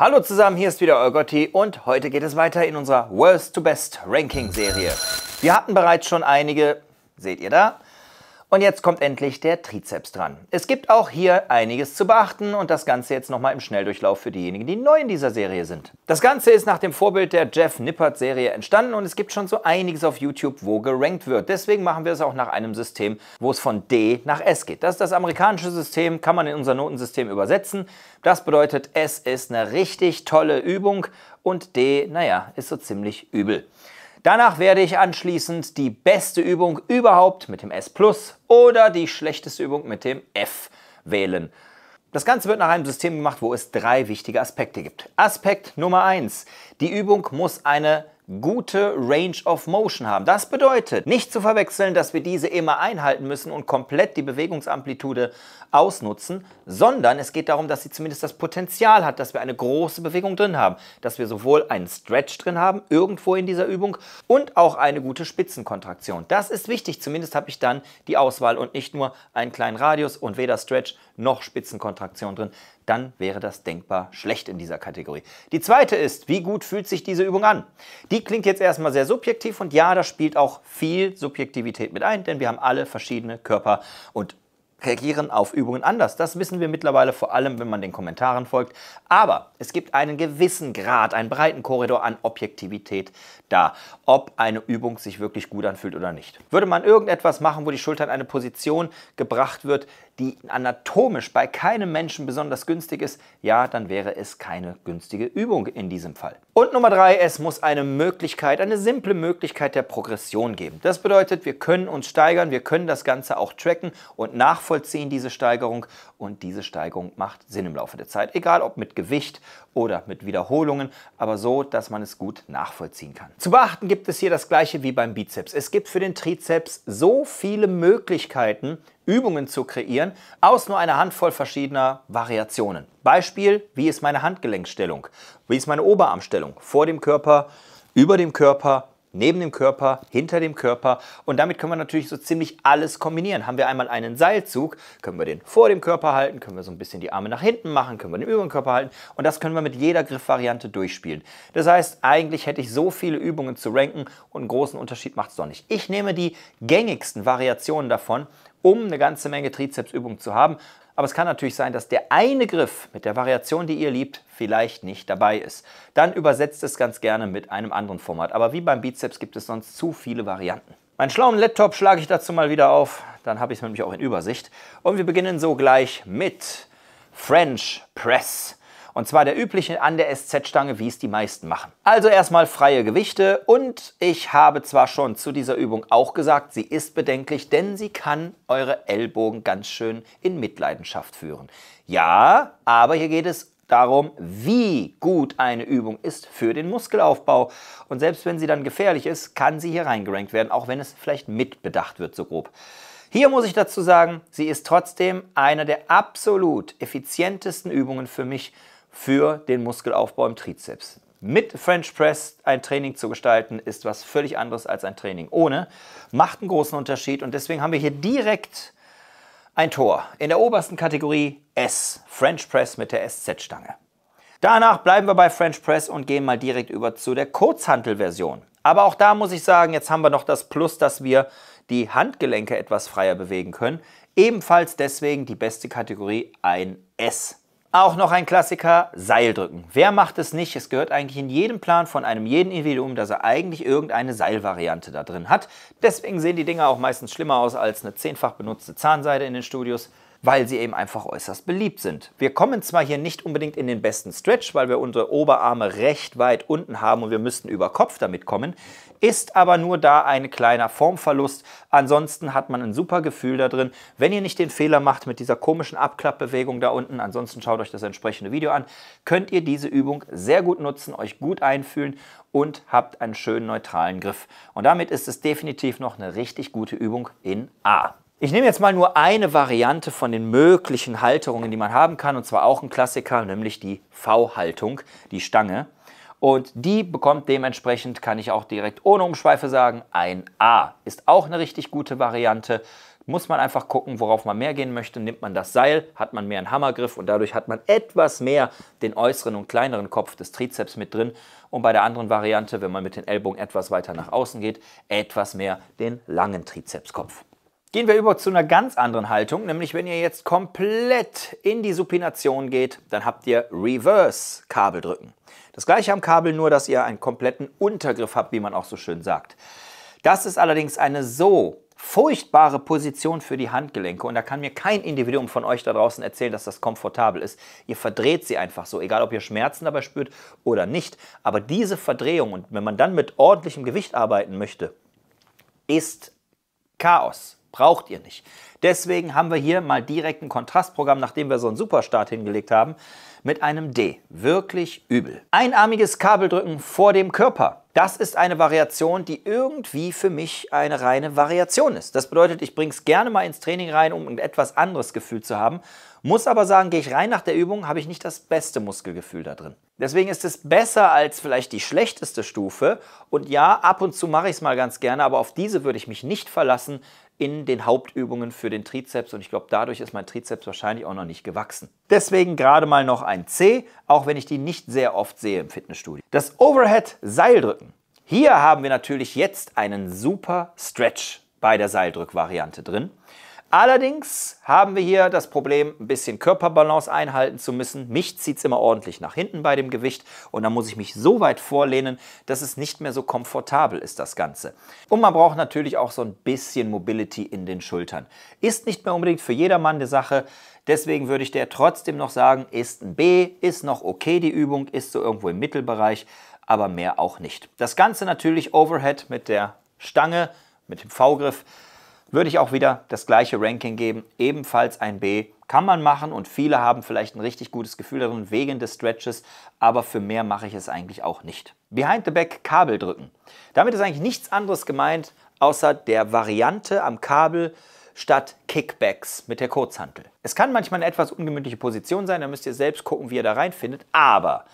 Hallo zusammen, hier ist wieder euer Gotti und heute geht es weiter in unserer Worst to Best Ranking Serie. Wir hatten bereits schon einige, seht ihr da, und jetzt kommt endlich der Trizeps dran. Es gibt auch hier einiges zu beachten und das Ganze jetzt nochmal im Schnelldurchlauf für diejenigen, die neu in dieser Serie sind. Das Ganze ist nach dem Vorbild der Jeff Nippert Serie entstanden und es gibt schon so einiges auf YouTube, wo gerankt wird. Deswegen machen wir es auch nach einem System, wo es von D nach S geht. Das ist das amerikanische System, kann man in unser Notensystem übersetzen. Das bedeutet, S ist eine richtig tolle Übung und D, naja, ist so ziemlich übel. Danach werde ich anschließend die beste Übung überhaupt mit dem S Plus oder die schlechteste Übung mit dem F wählen. Das Ganze wird nach einem System gemacht, wo es drei wichtige Aspekte gibt. Aspekt Nummer eins: Die Übung muss eine gute Range of Motion haben. Das bedeutet, nicht zu verwechseln, dass wir diese immer einhalten müssen und komplett die Bewegungsamplitude ausnutzen, sondern es geht darum, dass sie zumindest das Potenzial hat, dass wir eine große Bewegung drin haben, dass wir sowohl einen Stretch drin haben, irgendwo in dieser Übung, und auch eine gute Spitzenkontraktion. Das ist wichtig, zumindest habe ich dann die Auswahl und nicht nur einen kleinen Radius und weder Stretch noch Spitzenkontraktion drin dann wäre das denkbar schlecht in dieser Kategorie. Die zweite ist, wie gut fühlt sich diese Übung an? Die klingt jetzt erstmal sehr subjektiv und ja, da spielt auch viel Subjektivität mit ein, denn wir haben alle verschiedene Körper und reagieren auf Übungen anders. Das wissen wir mittlerweile vor allem, wenn man den Kommentaren folgt. Aber es gibt einen gewissen Grad, einen breiten Korridor an Objektivität da, ob eine Übung sich wirklich gut anfühlt oder nicht. Würde man irgendetwas machen, wo die Schulter in eine Position gebracht wird, die anatomisch bei keinem Menschen besonders günstig ist, ja, dann wäre es keine günstige Übung in diesem Fall. Und Nummer drei, es muss eine Möglichkeit, eine simple Möglichkeit der Progression geben. Das bedeutet, wir können uns steigern, wir können das Ganze auch tracken und nachvollziehen, diese Steigerung. Und diese Steigerung macht Sinn im Laufe der Zeit, egal ob mit Gewicht oder mit Wiederholungen, aber so, dass man es gut nachvollziehen kann. Zu beachten gibt es hier das gleiche wie beim Bizeps. Es gibt für den Trizeps so viele Möglichkeiten, Übungen zu kreieren aus nur einer Handvoll verschiedener Variationen. Beispiel, wie ist meine Handgelenkstellung? Wie ist meine Oberarmstellung? Vor dem Körper, über dem Körper, neben dem Körper, hinter dem Körper und damit können wir natürlich so ziemlich alles kombinieren. Haben wir einmal einen Seilzug, können wir den vor dem Körper halten, können wir so ein bisschen die Arme nach hinten machen, können wir den über dem Körper halten und das können wir mit jeder Griffvariante durchspielen. Das heißt, eigentlich hätte ich so viele Übungen zu ranken und einen großen Unterschied macht es doch nicht. Ich nehme die gängigsten Variationen davon um eine ganze Menge Trizepsübungen zu haben. Aber es kann natürlich sein, dass der eine Griff mit der Variation, die ihr liebt, vielleicht nicht dabei ist. Dann übersetzt es ganz gerne mit einem anderen Format. Aber wie beim Bizeps gibt es sonst zu viele Varianten. Meinen schlauen Laptop schlage ich dazu mal wieder auf. Dann habe ich es nämlich auch in Übersicht. Und wir beginnen so gleich mit French Press. Und zwar der übliche an der SZ-Stange, wie es die meisten machen. Also erstmal freie Gewichte und ich habe zwar schon zu dieser Übung auch gesagt, sie ist bedenklich, denn sie kann eure Ellbogen ganz schön in Mitleidenschaft führen. Ja, aber hier geht es darum, wie gut eine Übung ist für den Muskelaufbau. Und selbst wenn sie dann gefährlich ist, kann sie hier reingerankt werden, auch wenn es vielleicht mitbedacht wird, so grob. Hier muss ich dazu sagen, sie ist trotzdem eine der absolut effizientesten Übungen für mich für den Muskelaufbau im Trizeps. Mit French Press ein Training zu gestalten, ist was völlig anderes als ein Training ohne. Macht einen großen Unterschied und deswegen haben wir hier direkt ein Tor in der obersten Kategorie S, French Press mit der SZ-Stange. Danach bleiben wir bei French Press und gehen mal direkt über zu der Kurzhantel-Version. Aber auch da muss ich sagen, jetzt haben wir noch das Plus, dass wir die Handgelenke etwas freier bewegen können. Ebenfalls deswegen die beste Kategorie ein S. Auch noch ein Klassiker, Seildrücken. Wer macht es nicht? Es gehört eigentlich in jedem Plan von einem jeden Individuum, dass er eigentlich irgendeine Seilvariante da drin hat. Deswegen sehen die Dinger auch meistens schlimmer aus als eine zehnfach benutzte Zahnseide in den Studios weil sie eben einfach äußerst beliebt sind. Wir kommen zwar hier nicht unbedingt in den besten Stretch, weil wir unsere Oberarme recht weit unten haben und wir müssten über Kopf damit kommen, ist aber nur da ein kleiner Formverlust. Ansonsten hat man ein super Gefühl da drin. Wenn ihr nicht den Fehler macht mit dieser komischen Abklappbewegung da unten, ansonsten schaut euch das entsprechende Video an, könnt ihr diese Übung sehr gut nutzen, euch gut einfühlen und habt einen schönen neutralen Griff. Und damit ist es definitiv noch eine richtig gute Übung in A. Ich nehme jetzt mal nur eine Variante von den möglichen Halterungen, die man haben kann, und zwar auch ein Klassiker, nämlich die V-Haltung, die Stange. Und die bekommt dementsprechend, kann ich auch direkt ohne Umschweife sagen, ein A. Ist auch eine richtig gute Variante. muss man einfach gucken, worauf man mehr gehen möchte. Nimmt man das Seil, hat man mehr einen Hammergriff und dadurch hat man etwas mehr den äußeren und kleineren Kopf des Trizeps mit drin. Und bei der anderen Variante, wenn man mit den Ellbogen etwas weiter nach außen geht, etwas mehr den langen Trizepskopf. Gehen wir über zu einer ganz anderen Haltung, nämlich wenn ihr jetzt komplett in die Supination geht, dann habt ihr Reverse Kabeldrücken. Das gleiche am Kabel, nur dass ihr einen kompletten Untergriff habt, wie man auch so schön sagt. Das ist allerdings eine so furchtbare Position für die Handgelenke und da kann mir kein Individuum von euch da draußen erzählen, dass das komfortabel ist. Ihr verdreht sie einfach so, egal ob ihr Schmerzen dabei spürt oder nicht. Aber diese Verdrehung und wenn man dann mit ordentlichem Gewicht arbeiten möchte, ist Chaos. Braucht ihr nicht. Deswegen haben wir hier mal direkt ein Kontrastprogramm, nachdem wir so einen Superstart hingelegt haben, mit einem D. Wirklich übel. Einarmiges Kabeldrücken vor dem Körper. Das ist eine Variation, die irgendwie für mich eine reine Variation ist. Das bedeutet, ich bringe es gerne mal ins Training rein, um ein etwas anderes Gefühl zu haben. Muss aber sagen, gehe ich rein nach der Übung, habe ich nicht das beste Muskelgefühl da drin. Deswegen ist es besser als vielleicht die schlechteste Stufe. Und ja, ab und zu mache ich es mal ganz gerne, aber auf diese würde ich mich nicht verlassen in den Hauptübungen für den Trizeps und ich glaube, dadurch ist mein Trizeps wahrscheinlich auch noch nicht gewachsen. Deswegen gerade mal noch ein C, auch wenn ich die nicht sehr oft sehe im Fitnessstudio. Das Overhead Seildrücken. Hier haben wir natürlich jetzt einen super Stretch bei der Seildrückvariante drin. Allerdings haben wir hier das Problem, ein bisschen Körperbalance einhalten zu müssen. Mich zieht es immer ordentlich nach hinten bei dem Gewicht und dann muss ich mich so weit vorlehnen, dass es nicht mehr so komfortabel ist, das Ganze. Und man braucht natürlich auch so ein bisschen Mobility in den Schultern. Ist nicht mehr unbedingt für jedermann eine Sache. Deswegen würde ich der trotzdem noch sagen, ist ein B, ist noch okay die Übung, ist so irgendwo im Mittelbereich, aber mehr auch nicht. Das Ganze natürlich Overhead mit der Stange, mit dem V-Griff würde ich auch wieder das gleiche Ranking geben, ebenfalls ein B. Kann man machen und viele haben vielleicht ein richtig gutes Gefühl darin wegen des Stretches, aber für mehr mache ich es eigentlich auch nicht. Behind the Back Kabel drücken. Damit ist eigentlich nichts anderes gemeint, außer der Variante am Kabel statt Kickbacks mit der Kurzhantel. Es kann manchmal eine etwas ungemütliche Position sein, da müsst ihr selbst gucken, wie ihr da reinfindet, aber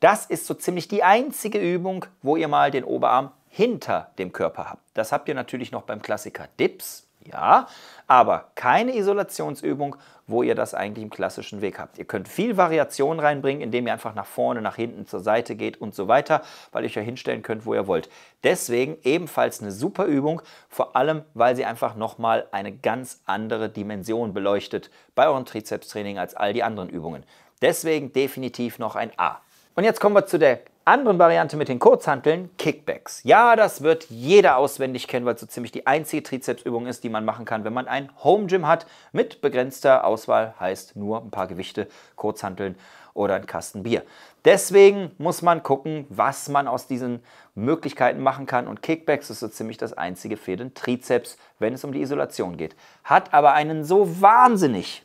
das ist so ziemlich die einzige Übung, wo ihr mal den Oberarm hinter dem Körper habt. Das habt ihr natürlich noch beim Klassiker Dips, ja, aber keine Isolationsübung, wo ihr das eigentlich im klassischen Weg habt. Ihr könnt viel Variation reinbringen, indem ihr einfach nach vorne, nach hinten, zur Seite geht und so weiter, weil ihr euch ja hinstellen könnt, wo ihr wollt. Deswegen ebenfalls eine super Übung, vor allem, weil sie einfach nochmal eine ganz andere Dimension beleuchtet bei eurem Trizepstraining als all die anderen Übungen. Deswegen definitiv noch ein A. Und jetzt kommen wir zu der anderen Variante mit den Kurzhanteln, Kickbacks. Ja, das wird jeder auswendig kennen, weil es so ziemlich die einzige Trizepsübung ist, die man machen kann, wenn man ein Home Gym hat mit begrenzter Auswahl, heißt nur ein paar Gewichte, Kurzhanteln oder ein Kasten Bier. Deswegen muss man gucken, was man aus diesen Möglichkeiten machen kann und Kickbacks ist so ziemlich das einzige für den Trizeps, wenn es um die Isolation geht. Hat aber einen so wahnsinnig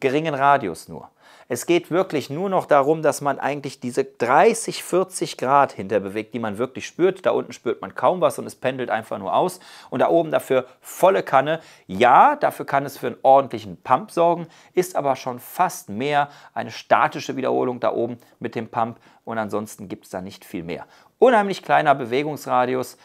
geringen Radius nur. Es geht wirklich nur noch darum, dass man eigentlich diese 30, 40 Grad hinterbewegt, die man wirklich spürt. Da unten spürt man kaum was und es pendelt einfach nur aus. Und da oben dafür volle Kanne. Ja, dafür kann es für einen ordentlichen Pump sorgen, ist aber schon fast mehr eine statische Wiederholung da oben mit dem Pump. Und ansonsten gibt es da nicht viel mehr. Unheimlich kleiner Bewegungsradius,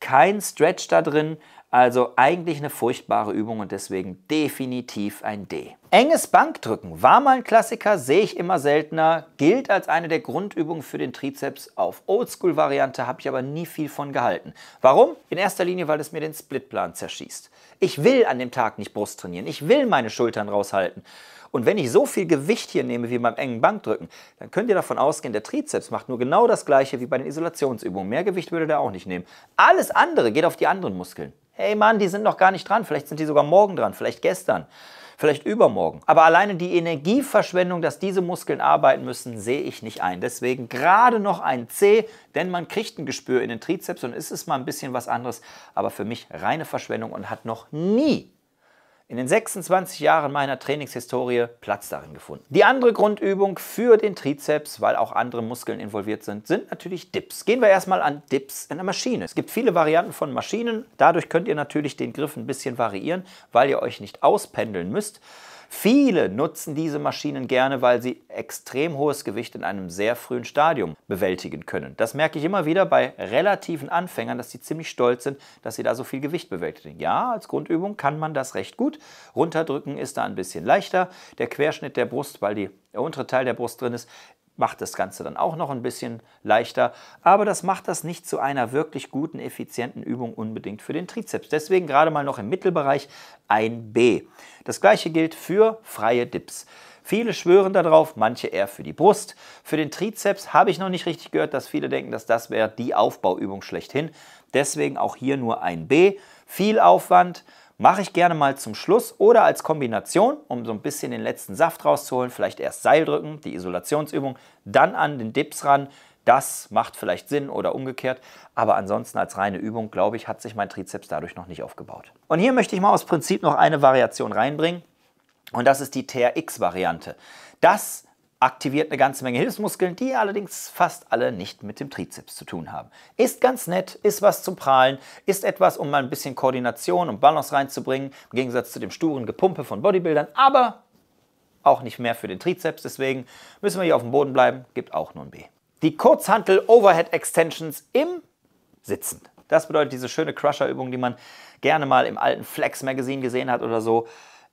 kein Stretch da drin, also eigentlich eine furchtbare Übung und deswegen definitiv ein D. Enges Bankdrücken war mal ein Klassiker, sehe ich immer seltener, gilt als eine der Grundübungen für den Trizeps. Auf Oldschool-Variante habe ich aber nie viel von gehalten. Warum? In erster Linie, weil es mir den Splitplan zerschießt. Ich will an dem Tag nicht Brust trainieren, ich will meine Schultern raushalten. Und wenn ich so viel Gewicht hier nehme wie beim engen Bankdrücken, dann könnt ihr davon ausgehen, der Trizeps macht nur genau das gleiche wie bei den Isolationsübungen. Mehr Gewicht würde der auch nicht nehmen. Alles andere geht auf die anderen Muskeln hey Mann, die sind noch gar nicht dran, vielleicht sind die sogar morgen dran, vielleicht gestern, vielleicht übermorgen. Aber alleine die Energieverschwendung, dass diese Muskeln arbeiten müssen, sehe ich nicht ein. Deswegen gerade noch ein C, denn man kriegt ein Gespür in den Trizeps und ist es mal ein bisschen was anderes, aber für mich reine Verschwendung und hat noch nie in den 26 Jahren meiner Trainingshistorie Platz darin gefunden. Die andere Grundübung für den Trizeps, weil auch andere Muskeln involviert sind, sind natürlich Dips. Gehen wir erstmal an Dips in der Maschine. Es gibt viele Varianten von Maschinen. Dadurch könnt ihr natürlich den Griff ein bisschen variieren, weil ihr euch nicht auspendeln müsst. Viele nutzen diese Maschinen gerne, weil sie extrem hohes Gewicht in einem sehr frühen Stadium bewältigen können. Das merke ich immer wieder bei relativen Anfängern, dass sie ziemlich stolz sind, dass sie da so viel Gewicht bewältigen. Ja, als Grundübung kann man das recht gut. Runterdrücken ist da ein bisschen leichter. Der Querschnitt der Brust, weil die, der untere Teil der Brust drin ist, macht das Ganze dann auch noch ein bisschen leichter, aber das macht das nicht zu einer wirklich guten, effizienten Übung unbedingt für den Trizeps. Deswegen gerade mal noch im Mittelbereich ein B. Das gleiche gilt für freie Dips. Viele schwören darauf, manche eher für die Brust. Für den Trizeps habe ich noch nicht richtig gehört, dass viele denken, dass das wäre die Aufbauübung schlechthin. Deswegen auch hier nur ein B. Viel Aufwand, Mache ich gerne mal zum Schluss oder als Kombination, um so ein bisschen den letzten Saft rauszuholen. Vielleicht erst Seil drücken, die Isolationsübung, dann an den Dips ran. Das macht vielleicht Sinn oder umgekehrt, aber ansonsten als reine Übung, glaube ich, hat sich mein Trizeps dadurch noch nicht aufgebaut. Und hier möchte ich mal aus Prinzip noch eine Variation reinbringen und das ist die TRX-Variante. Das aktiviert eine ganze Menge Hilfsmuskeln, die allerdings fast alle nicht mit dem Trizeps zu tun haben. Ist ganz nett, ist was zum Prahlen, ist etwas, um mal ein bisschen Koordination und Balance reinzubringen, im Gegensatz zu dem sturen Gepumpe von Bodybuildern, aber auch nicht mehr für den Trizeps, deswegen müssen wir hier auf dem Boden bleiben, gibt auch nur ein B. Die Kurzhantel Overhead Extensions im Sitzen. Das bedeutet diese schöne Crusher-Übung, die man gerne mal im alten Flex Magazine gesehen hat oder so.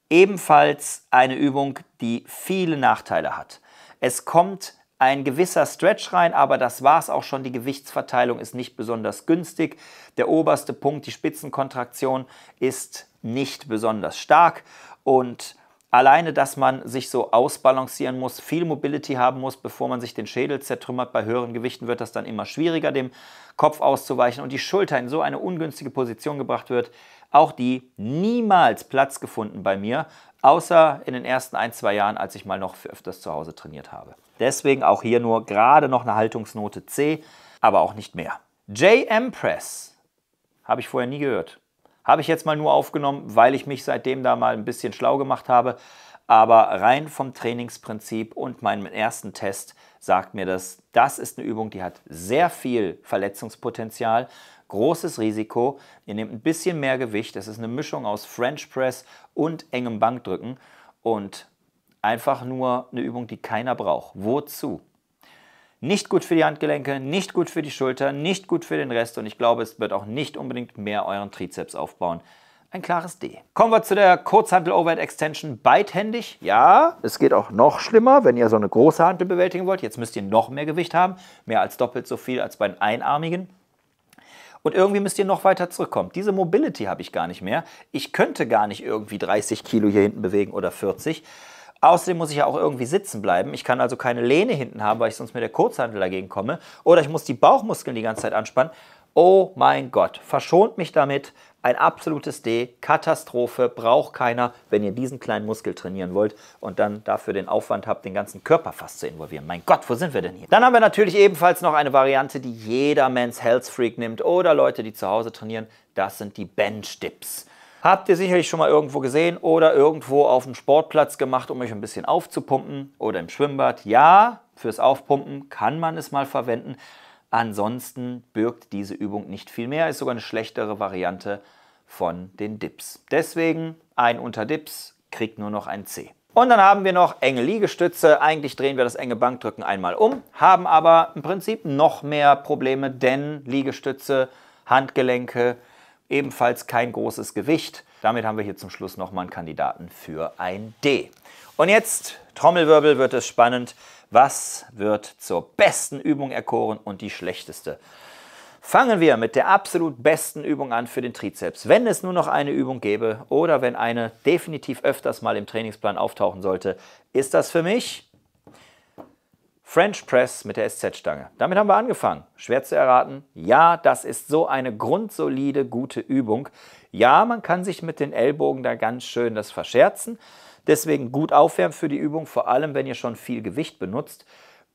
Ebenfalls eine Übung, die viele Nachteile hat. Es kommt ein gewisser Stretch rein, aber das war es auch schon. Die Gewichtsverteilung ist nicht besonders günstig. Der oberste Punkt, die Spitzenkontraktion, ist nicht besonders stark und alleine, dass man sich so ausbalancieren muss, viel Mobility haben muss, bevor man sich den Schädel zertrümmert. Bei höheren Gewichten wird das dann immer schwieriger, dem Kopf auszuweichen und die Schulter in so eine ungünstige Position gebracht wird. Auch die niemals Platz gefunden bei mir, außer in den ersten ein, zwei Jahren, als ich mal noch öfters zu Hause trainiert habe. Deswegen auch hier nur gerade noch eine Haltungsnote C, aber auch nicht mehr. JM Press habe ich vorher nie gehört. Habe ich jetzt mal nur aufgenommen, weil ich mich seitdem da mal ein bisschen schlau gemacht habe. Aber rein vom Trainingsprinzip und meinem ersten Test sagt mir das, das ist eine Übung, die hat sehr viel Verletzungspotenzial großes Risiko. Ihr nehmt ein bisschen mehr Gewicht. Das ist eine Mischung aus French Press und engem Bankdrücken und einfach nur eine Übung, die keiner braucht. Wozu? Nicht gut für die Handgelenke, nicht gut für die Schulter, nicht gut für den Rest und ich glaube, es wird auch nicht unbedingt mehr euren Trizeps aufbauen. Ein klares D. Kommen wir zu der Kurzhantel Overhead Extension beidhändig. Ja, es geht auch noch schlimmer, wenn ihr so eine große Hantel bewältigen wollt. Jetzt müsst ihr noch mehr Gewicht haben, mehr als doppelt so viel als bei den Einarmigen. Und irgendwie müsst ihr noch weiter zurückkommen. Diese Mobility habe ich gar nicht mehr. Ich könnte gar nicht irgendwie 30 Kilo hier hinten bewegen oder 40. Außerdem muss ich ja auch irgendwie sitzen bleiben. Ich kann also keine Lehne hinten haben, weil ich sonst mit der Kurzhandel dagegen komme. Oder ich muss die Bauchmuskeln die ganze Zeit anspannen. Oh mein Gott, verschont mich damit. Ein absolutes D, Katastrophe, braucht keiner, wenn ihr diesen kleinen Muskel trainieren wollt und dann dafür den Aufwand habt, den ganzen Körper fast zu involvieren. Mein Gott, wo sind wir denn hier? Dann haben wir natürlich ebenfalls noch eine Variante, die jeder Men's Health Freak nimmt oder Leute, die zu Hause trainieren. Das sind die Bench Dips. Habt ihr sicherlich schon mal irgendwo gesehen oder irgendwo auf dem Sportplatz gemacht, um euch ein bisschen aufzupumpen oder im Schwimmbad. Ja, fürs Aufpumpen kann man es mal verwenden. Ansonsten birgt diese Übung nicht viel mehr, ist sogar eine schlechtere Variante von den Dips. Deswegen ein unter Dips kriegt nur noch ein C. Und dann haben wir noch enge Liegestütze. Eigentlich drehen wir das enge Bankdrücken einmal um, haben aber im Prinzip noch mehr Probleme, denn Liegestütze, Handgelenke, ebenfalls kein großes Gewicht. Damit haben wir hier zum Schluss nochmal einen Kandidaten für ein D. Und jetzt, Trommelwirbel, wird es spannend. Was wird zur besten Übung erkoren und die schlechteste? Fangen wir mit der absolut besten Übung an für den Trizeps. Wenn es nur noch eine Übung gäbe oder wenn eine definitiv öfters mal im Trainingsplan auftauchen sollte, ist das für mich French Press mit der SZ-Stange. Damit haben wir angefangen. Schwer zu erraten. Ja, das ist so eine grundsolide, gute Übung. Ja, man kann sich mit den Ellbogen da ganz schön das verscherzen. Deswegen gut aufwärmen für die Übung, vor allem wenn ihr schon viel Gewicht benutzt.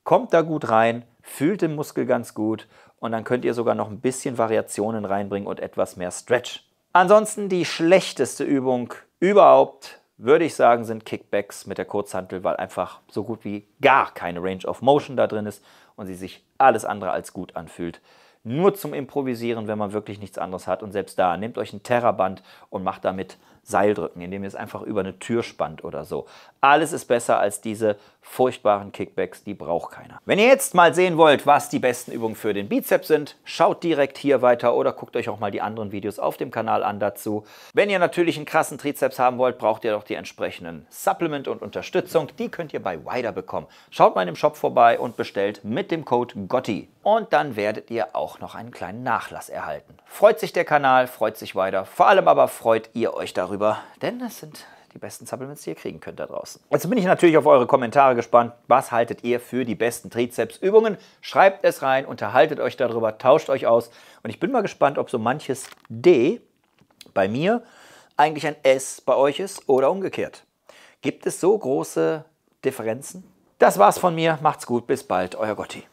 Kommt da gut rein, fühlt den Muskel ganz gut und dann könnt ihr sogar noch ein bisschen Variationen reinbringen und etwas mehr Stretch. Ansonsten die schlechteste Übung überhaupt, würde ich sagen, sind Kickbacks mit der Kurzhantel, weil einfach so gut wie gar keine Range of Motion da drin ist und sie sich alles andere als gut anfühlt. Nur zum Improvisieren, wenn man wirklich nichts anderes hat. Und selbst da, nehmt euch ein Terraband und macht damit Seil drücken, indem ihr es einfach über eine Tür spannt oder so. Alles ist besser als diese furchtbaren Kickbacks, die braucht keiner. Wenn ihr jetzt mal sehen wollt, was die besten Übungen für den Bizeps sind, schaut direkt hier weiter oder guckt euch auch mal die anderen Videos auf dem Kanal an dazu. Wenn ihr natürlich einen krassen Trizeps haben wollt, braucht ihr doch die entsprechenden Supplement und Unterstützung. Die könnt ihr bei Wider bekommen. Schaut mal in dem Shop vorbei und bestellt mit dem Code GOTTI. Und dann werdet ihr auch noch einen kleinen Nachlass erhalten. Freut sich der Kanal, freut sich Wider. Vor allem aber freut ihr euch darüber, denn es sind die besten Supplements, die ihr kriegen könnt da draußen. Jetzt bin ich natürlich auf eure Kommentare gespannt. Was haltet ihr für die besten Trizepsübungen? Schreibt es rein, unterhaltet euch darüber, tauscht euch aus. Und ich bin mal gespannt, ob so manches D bei mir eigentlich ein S bei euch ist oder umgekehrt. Gibt es so große Differenzen? Das war's von mir. Macht's gut. Bis bald. Euer Gotti.